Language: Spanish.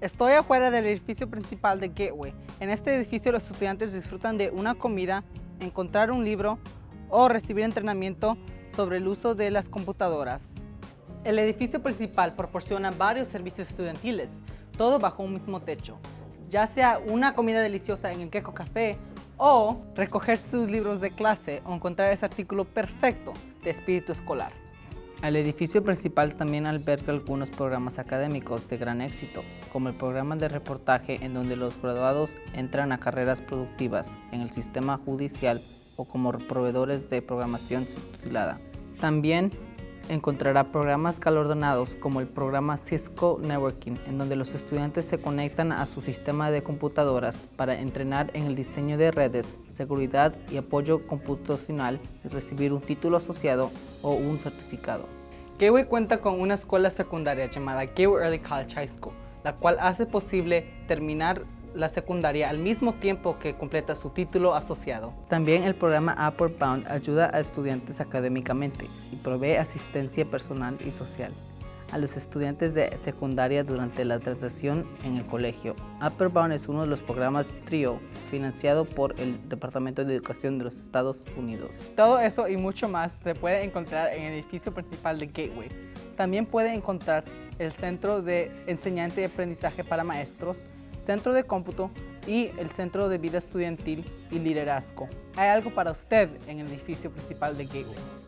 Estoy afuera del edificio principal de Gateway. En este edificio los estudiantes disfrutan de una comida, encontrar un libro o recibir entrenamiento sobre el uso de las computadoras. El edificio principal proporciona varios servicios estudiantiles, todo bajo un mismo techo, ya sea una comida deliciosa en el Gecko Café o recoger sus libros de clase o encontrar ese artículo perfecto de espíritu escolar. El edificio principal también alberga algunos programas académicos de gran éxito, como el programa de reportaje en donde los graduados entran a carreras productivas en el sistema judicial o como proveedores de programación subtitulada. También encontrará programas galardonados como el programa Cisco Networking, en donde los estudiantes se conectan a su sistema de computadoras para entrenar en el diseño de redes, seguridad y apoyo computacional y recibir un título asociado o un certificado. Gateway cuenta con una escuela secundaria llamada Gateway Early College High School, la cual hace posible terminar la secundaria al mismo tiempo que completa su título asociado. También el programa Upward Bound ayuda a estudiantes académicamente y provee asistencia personal y social a los estudiantes de secundaria durante la transición en el colegio. Upward Bound es uno de los programas TRIO financiado por el Departamento de Educación de los Estados Unidos. Todo eso y mucho más se puede encontrar en el edificio principal de Gateway. También puede encontrar el Centro de Enseñanza y Aprendizaje para Maestros, Centro de Cómputo y el Centro de Vida Estudiantil y Liderazgo. Hay algo para usted en el edificio principal de Gateway.